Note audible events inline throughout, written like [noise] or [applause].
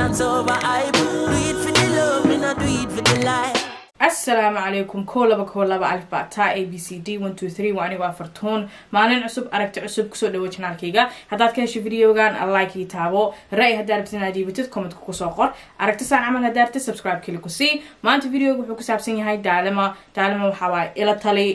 distance over hype. Do it for the love, me not do it for the life. asalaamu calaykum kow laba kow laba alif baa a b c d one two three waa anigo afartuun maalin cusub aragti cusub ku soo dhawo janaalkayga haddaad ka hesho videogan like ii taabo ra-y haddaa rabtid inaad dhiibatid commentka ku soo qor aragti saan camal haddaa rabtid subscribe keli ku sii maanta videoga wuxuu ku saabsan yahay daalima daalima waxaa waaye ila tali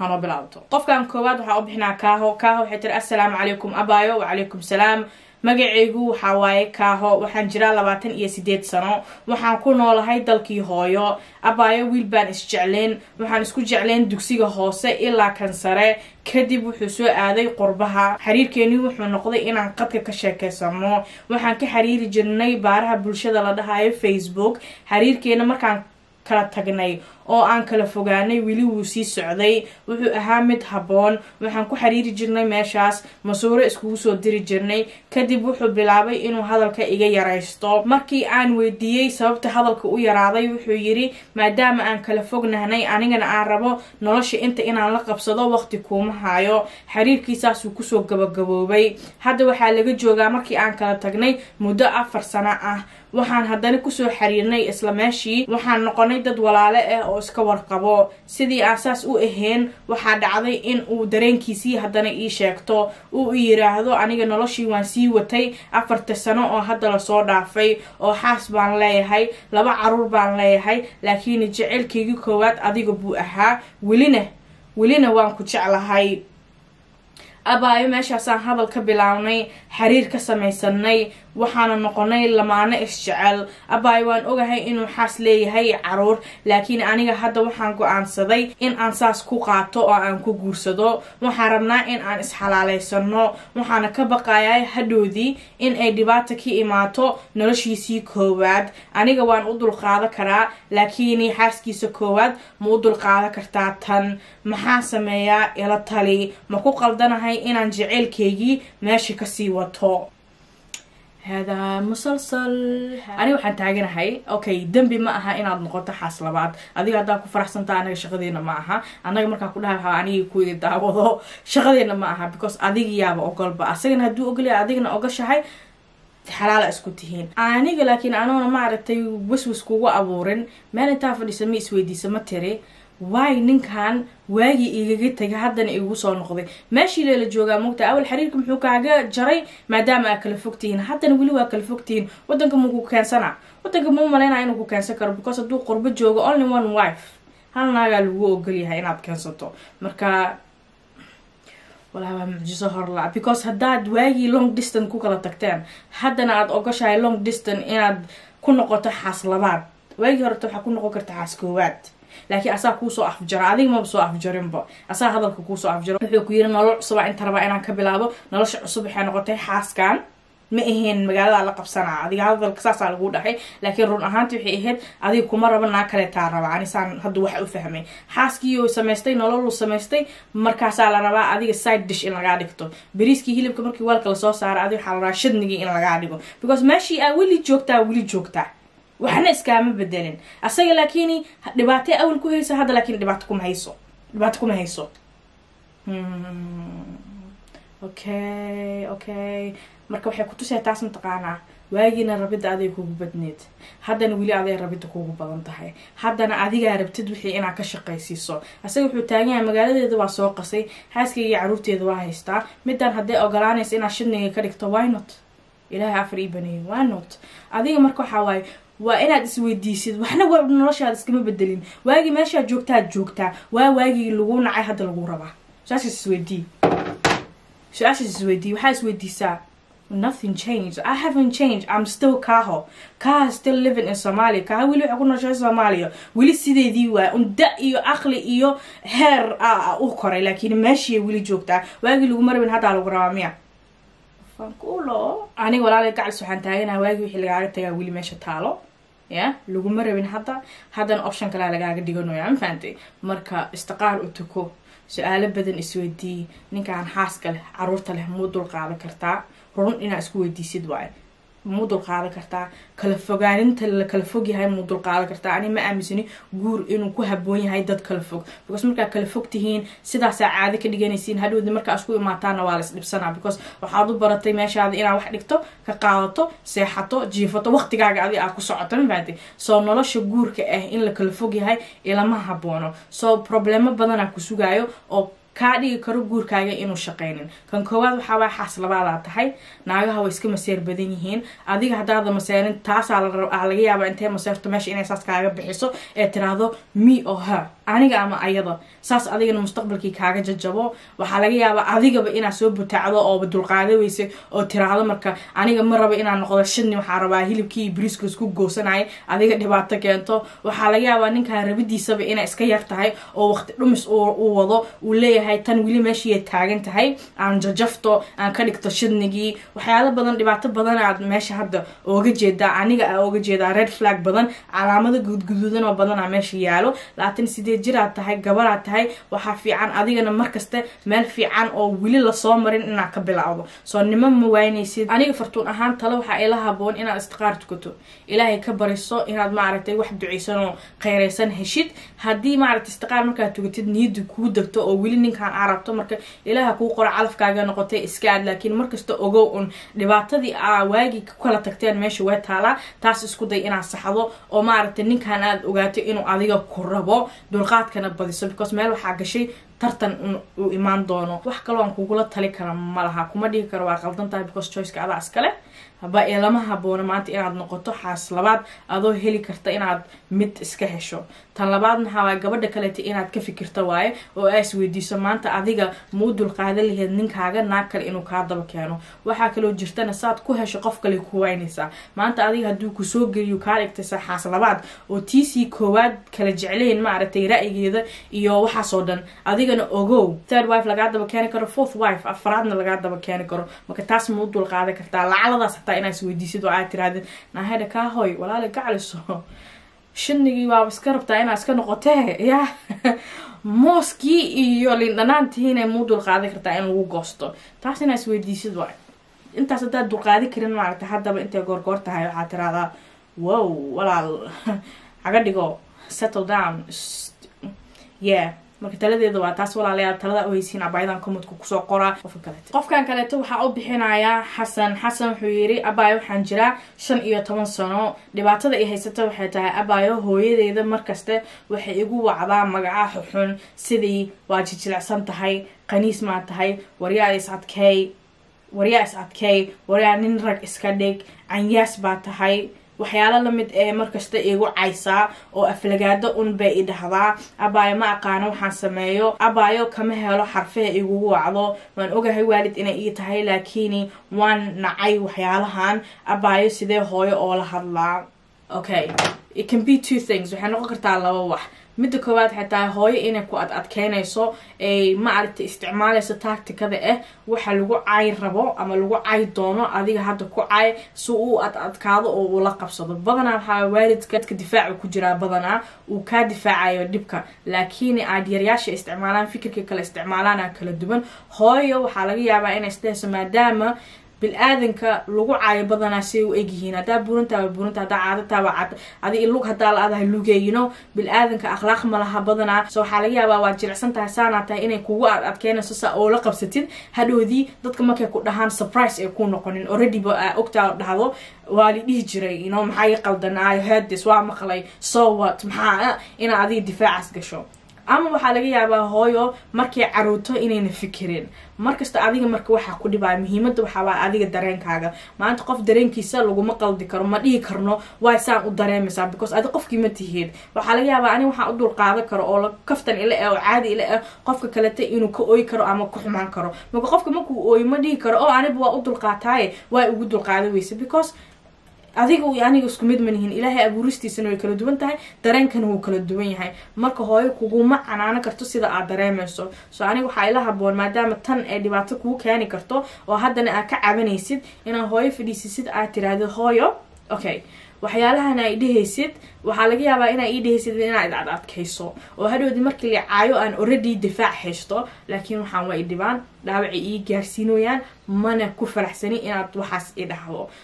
hanoo bilaabto qofkan koowaad waxaa u bixinaa kaaho kaaho waxay tiri assalaamu calaykum abayo wacalaykum salaam magacaygu waxaa waaye kaaho waxaan jiraa labaatan iyo sideed sano. Waxaan ku noolahay dalkii hooyo. Abaayo wiil baan isjecleen waxaan isku jecleen dugsiga hoose ilaa kan sare. Kadib wuxuu soo aaday qurbaha. Xiriirkeenii wuxuu noqday inaan qadka ka sheekeysano waxaan ka xiriiri jirnay baaraha bulshada la dhahayo facebook. Xiriirkeena markaan kala tagnay oo aan kala fogaanay weli wuu sii socday. Wuxuu ahaa mid habboon. Waxaan ku xiriiri jirnay meeshaas. Masuuro iskugu soo diri jirnay. Kadib wuxuu bilaabay inuu hadalka iga yaraysto. Markii aan weydiiyey sababta hadalka u yaraaday wuxuu yiri maadaama aan kala fognahnay anigana aan rabo nolosha inta inaan la qabsado waqti kuuma hayo xiriirkiisaasuu ku soo gabagaboobay. Hadda waxaa laga joogaa markii aan kala tagnay muddo afar sano ah waxaan haddana ku soo xiriirnay isla meeshii. Waxaan noqonay dad walaale ah oo iska warqabo sidii aan saas u ahayn waxaa dhacday in uu dareenkiisii haddana ii sheegto. Uu i yiraahdo aniga noloshii waan sii watay afarta sano oo hadda la soo dhaafay oo xaas baan leeyahay laba carruur baan leeyahay laakiin jecelkaygii koowaad adiga buu ahaa. Welina welina waan ku jeclahay abaayo meeshaasaan hadal ka bilownay xiriir ka samaysanay waxaana noqonay lamaano isjecel abaayo waan ogahay inuu xaas leeyahay carruur laakiin aniga hadda waxaan go'aansaday in aan saas ku qaato oo aan ku guursado. Waxaan rabnaa in aan isxalaaleysano waxaana ka baqayaa hadhoodii in ay dhibaata ka imaato noloshiisii koowaad. Aniga waan u dulqaadan karaa laakiin xaaskiisa koowaad ma u dulqaadan kartaa tan. Maxaa sameeyaa ila tali? Ma ku qaldanahay inaan jeceylkaygii meesha ka sii wato. Haadaa musalsal. Aniga waxaan taaganahay okay dembi ma aha inaad noqoto xaas labaad. Adiga haddaa ku faraxsantaa anaga shaqadeena ma aha. Annaga markaa ku dhaha anigii kuwii daawado. Shaqadeena ma aha because adigiyaaba ogolba. Asagana hadduu ogolya adigana ogashahay xalaala isku tihiin. Aniga laakiin anoona maaragtay waswas kugu abuurin. Meel intaa fadhisa ma isweydiisa ma tiri waay ninkan waagii igaga tegay haddana igu soo noqday. Meeshii leela joogaa mogta awal xiriirka muxuu kaaga jaray maadaama aa kala fogtihiin. Haddana weli waa kala fogtihiin. Wadanka muu ku keensana? Wadanka muu malaynaya inuu ku keensan karo? Because hadduu qurbo joogo only one wife. Hal naagaa lagu ogolyahay inaad keensato? Marka walaa waa mucjiso horla because haddaad waagii long distance ku kala tagteen haddana aada ogoshahay long distance inaad ku noqoto xaas labaad. Waagii horeta waxaa ku noqon karta xaas koowaad laakiin asaa kuusoo afjara adiga maba soo afjarinba. Asaa hadalka kuusoo afjaro. Wuxuu ku yiri nolol cusubaa inta rabaa inaan ka bilaabo. Nolosha cusub waxay noqotay xaaskan ma ahayn magaalada la qabsanaa. Adiga hadalka saasaa lagu dhahay. Laakiin run ahaanti waxay ahayd adiga kuma raba naa kaleetaa raba anisaan hadda waxa u fahmay. Xaaskiioo samaystay nololu samaystay. Markaasaa la rabaa adiga side dish in lagaa dhigto. Beriiskii hilibka markii waalka la soo saara adiga waxaa la rabaa shadnigii in lagaa dhigo. Because meeshii aa weli joogtaa weli joogtaa waxna iskaama bedelin. Asaga laakiin dhibaatay awal ku hayso hadda laakiin dhibaato kuma hayso. Dhibaato kuma hayso. Okay okay. Marka waxay kutusaya taas mataqaanaa waagiina rabidda aday kugu badneed. Haddana weli aday rabidda kugu badan tahay. Haddana adigaa rabtid wixii inaad ka shaqaysiiso. Asaga wuxuu taagan yahay magaaladeeda waa soo qasay xaaskayga caruurteeda waa haystaa. Midaan hadday ogolaanaysa inaad shidniga ka dhigto why not? Ilaahay afar ii baneeyay why not? Adiga marka waxaa waaye waa inaad isweydiisid waxna noloshaada iskama bedelin. Waagii meeshaad joogtaad joogtaa. Waa waagii lagu nacay hadda lagu rabaa. Su'aashaas isweydii su'aashaas isweydii waxaa isweydiisaa nothing changed. I haven't changed. I'm still kaho. Kaha still living in somalia. Kaha weli waxay ku nooshahay soomaaliya. Weli sideedii waa unda iyo aqli iyo heer u koray laakiin meeshiiya weli joogtaa. Waagii laguma rabin haddaa lagu rabaa miya. Fankulo aniga walaalay gacalis waxaan taaganaha waagii wixii lagaaga tagaa weli meesha taalo ya laguma rabin hadda? Haddana option kalea lagaaga dhiganaya ma fahantay marka istiqaar u tuko. Su'aalo badan isweydii ninkaan xaaska leh carruurta leh muu dul qaadan kartaa? Run inaa isku weydiisid waayo muu dulqaadan kartaa kala fogaaninta la kala fog yahay muu dulqaadan kartaa. Ani ma aaminsani guur inuu ku haboon yahay dad kala fog. Because markaa kala fog tihiin sidaasaa caado ka dhiganaysiin hadhowdi markaa isku imaataana waa las dhibsanaa because waxaad u baratay meeshaada inaad wax dhigto ka qaadato seexato jiifato waqtigaaga adi aa ku socoto mafaate soo nolosha guurka ah in la kala fog yahay ilama haboono. Soo problemo badanaa ku sugaayo oo kaa dhigi karo guurkaaga inuu shaqaynin kan koowaad waxaawaa xaas labaadaa tahay. Naagaha way iska maseer badan yihiin. Adiga haddaada maseerin taasaa laga yaaba intee maseerto meesha inay saas kaaga bixiso ee tiraahdo me o her. Aniga ama ayada. Saas adigana mustaqbalkii kaaga jajabo. Waxaa laga yaabaa adigaba inaad soo butaacdo ooba dulqaada weysa oo tiraahdo marka aniga ma rabo inaan noqdo shidni waxaa rabaa hilibkii briiska isku goosanaya adiga dhibaato keento. Waxaa laga yaabaa ninkaan rabidiisaba inay iska yar tahay oo waqti dhumis uu wado. Uu leeyahay tan weli meeshiiay taagan tahay aan jajafto aan ka dhigto shidnigii waxyaalo badan dhibaato badan aad meesha hadda ooga jeedaa aniga aa ooga jeedaa red flag badan calaamado guudguduudan oo badanaa meesha yaalo. Labaatan sideed jiraad tahay gabaraad tahay waxaa fiican adigana markasta meel fiican oo weli la soo marin inaad ka bilaawdo. Soo nimo ma waynaysid. Aniga fartuun ahaan tale waxaa ila haboon inaad istiqaar tukato. Ilaahay ka bariso inaad maaragtay wax duceysan oo kheyraysan heshid. Haddii maaragtay istiqaar markaad tukatid niyadda kuu degto oo weli ninkaan arabto marka ilaaha kuu qoro calafkaaga noqotay iska aad laakiin markasta ogow un. Dhibaatadii aa waagii ku kala tagteen meesha way taalaa taas isku day inaad saxdo oo maaragtay ninkaan aad ogaato inuu adiga ku rabo dulqaadkana badiso because meel waxaa gashay tartan uu imaan doono. Wax kaloo aan kugula tali kara ma laha. Kuma dhigi karo waa qaldan tahay because choiceka adaa iskale haba ee lama haboono maanta inaad noqoto xaas labaad adoo heli karta inaad mid iska hesho. Tan labaad maxaa waay gabadha kaleeta inaad ka fikirta waaye oo aa isweydiiso maanta adiga muu dulqaadan laheyd ninkaaga naag kale inuu kaa daba keeno. Waxaa kaloo jirtana saad ku hesho qof kale ku waynaysaa maanta adiga hadduu ku soo geliyo kaa dhigtaysa xaas labaad. Oo tiisii koowaad kala jeclayn maaragtay ra'yigeeda iyo waxaasoo dhan adigana ogow third wife lagaa daba keeni karo fourth wife afaraadna lagaa daba keeni karo. Marka taas muu dulqaadan kartaa. Lacaladaas hataa inaad isweydiisid oo aad tirahdid naheda kaa hoy walaala gacliso shinigii waaba iska rabtaa inaad iska noqotee? Ya mooskii iyo lindhanaantihiina muu dulqaadan kartaa in lagu goosto. Taas inaad isweydiisid waay. Intaas haddaad dulqaadi karin maaragta haddaba intay goorgoor tahay waxaa tiraahdaa wow walaal. [laughs] Haga dhigo settle down. Yeah marka taladeeda waa taas walaalayaal talada oheysiin abaayadan comodka ku soo qoraa qofka kaleeto. Qofkan kaleeto waxaa u bixinayaa xasan xasan wuxuu yidhi abaayo waxaan jiraa shan iyo toban sano. Dhibaatada ay haysata waxay tahay abaayo hooyadeeda markaste waxay igu wacdaa magaca xuxun sidii waa jijilicsan tahay qaniis maa tahay waryaa is adkeey waryaa is adkeey waryaa nin rag iska dhig canyaas baa tahay waxyaalo la mid ee markasta igu caysaa oo aflagaado un bay i dhahdaa. Abaayo ma aqaano waxaan sameeyo. Abaayo kama helo xarfaha igugu wacdo. Waan ogahay waalid inay ii tahay laakiin waan nacay waxyaalahan. Abaayo sidee hooyo oo la hadlaa? Okay it can be two things. Waxay noqon kartaa laba wax. Midda koowaad waxay tahay hooyo inay ku ad adkeynayso ay ma aragtay isticmaalayso tacticada ah waxa lagu cay rabo ama lagu cay doono adiga hadda ku cay si uu ad adkaado oo ula qabsado. Badanaa waxaa waalidka dadka difaaca ku jiraa badanaa uu kaa difaacayo dhibka. Laakiin aad yaryaasha isticmaalaan fikirka kale isticmaalaana kala duwan. Hooyo waxaa laga yaabaa inay isdhehayso maadaama bil-aadanka lagu caayo badanaa say u egyihiin. Haddaa buurantaa waa buuranta haddaa caadataa waa caada adi lug haddaa la lugeeyino bil-aadanka akhlaaq malaha badanaa. So waxaa laga yaabaa waad jilicsan tahay saanaa tahay inay kugu ad adkeynayso saa oo la qabsatid. Hadhoodii dadka markay ku dhahaan surprise ay ku noqonin. Already ba aa ogtaa dhahdo waa li dhihi jiray ino maxaa ii qaldanaayo headis waa maqlay. So what? Maxaa inaa adiga difaacaas gasho ama waxaa laga yaabaa hooyo markay carooto inayna fikirin. Markasta adiga marka waxaa ku dhibaya muhiimada waxaawaa adiga dareenkaaga. Maanta qof dareenkiisa laguma qaldi karo ma dhihi karno waay saan u dareemaysaa because adi qofkii ma tihiid waxaa laga yaabaa ani waxaa u dulqaadan karo oo kaftan ila ah oo caadi ila ah qofka kaleta inuu ka ooyi karo ama ku xumaan karo. Marka qofka markuu ooyo ma dhihi karo oo aniba waa u dulqaataaye waa ugu dulqaada weysa because adiga iyo aniga isku mid manihiin ilaahay abuuristiisana way kala duwan tahay. Dareenkana wuu kala duwan yahay. Marka hooyo kuguma canaano karto sida aad dareemayso. So aniga waxaa ila haboon maadaama tan ay dhibaato kuu keeni karto oo haddana aad ka cabanaysid inaad hooyo fadhiisisid aad tirahdid hooyo. Okay waxyaalahan ay dhehaysid waxaa laga yaabaa inaa ii dhehaysid inaad ad adkayso oo hadhowdi markii la caayo aan already difaac haysto laakiin waxaan waa i dhibaan dhaawacay ii gaarsiinoyaan mana ku faraxsani inaad waxaas i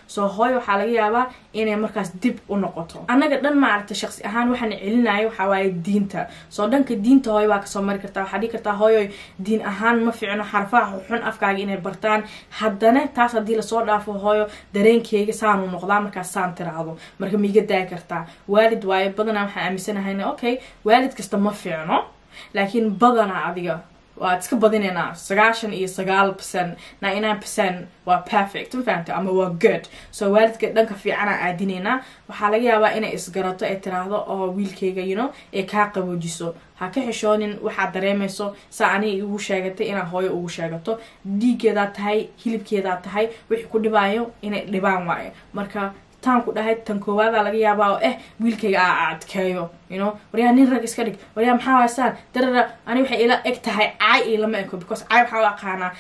soo hooyo waxaa laga yaabaa inay markaas dib u noqoto. Annaga dhan maaragta shaqsi ahaan waxaana celinayo waxaa waaye diinta. Soo dhanka diinta hooyo baa ka soo mari kartaa. Waxaa dhihi kartaa hooyo diin ahaan ma fiicno xarfaha xun afkaaga inay bartaan. Haddana taas haddii la soo dhaafo hooyo dareenkeyga saanuu noqdaa markaas saan tiraahdo. Marka maiga daagi kartaa. Waalid waayo badanaa waxaan aaminsanahayna okay waalid kasta ma fiicno laakiin badanaa adiga waad iska badinaynaa sagaashan iyo sagaal percent ninety nine percent waa perfect. Ma fahamta ama waa good. So waalidka dhanka fiicanaa aadinaynaa waxaa laga yaabaa inay isgarato ee tiraahdo oo wiilkayga know ee kaa qaboojiso. Ha ka xishoonin waxaad dareemayso saa aniga igu sheegatay inaad hooyo ugu sheegato. Dhiiggeedaa tahay hilibkeedaa tahay wixii ku dhibaayo inay dhibaan waayo. Marka taan ku dhahay tan koowaada laga yaabaa oo eh wiilkayga aa adkeeyo you know. Waryaa nin rag iska dhig. Waryaa maxaa haystaan darara ani waxay ila eg tahay caay iyo lama eko because caay waxaa u aqaanaa.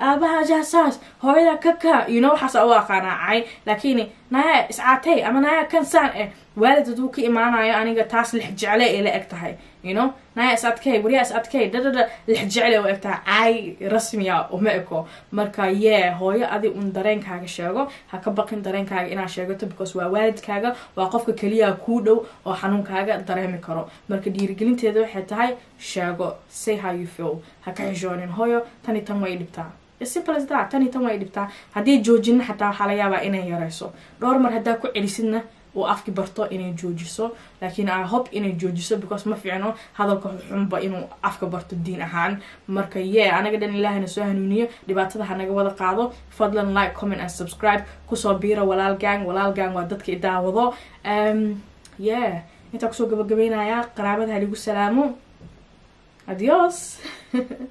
Aabaha jaasaas hooyada kaka know waxaasa u aqaanaa caay. Laakiin naya iscaatay ama naya kan saan eh waalid hadduu ka imaanayo aniga taas lix jecle ay la eg tahay you naya is adkay waryaa is adkay dadada lix jecle u eg caay rasmiya uma eko. Marka yee hooyo adi un dareenkaaga sheego ha ka baqin dareenkaaga inaad sheegato because waa waalidkaaga waa qofka keliya kuu dhow oo xanuunkaaga dareemi karo. Marka dhiirigelinteeda waxay tahay sheego say how you feel. Ha ka xishoonin hooyo tani tan way dhibtaa. Simple as that tani tan way dhibtaa. Haddii joojina xataa waxaa laga yaabaa inay yareyso dhowr mar haddaa ku celisidna uu afki barto inay joojiso laakiin i hope inay joojiso because ma fiicno hadalka xunba inuu afka barto diin ahaan. Marka ye anaga dhan ilaahana soo hanuuniyo dhibaatada hanaga wada qaado. Fadlan like comment and subscribe. Kusoo biira walaal gang. Walaal gang waa dadka i daawado. Ye intaa ku soo gabagabeynaya qaraabada haligu salaamo adios [laughs]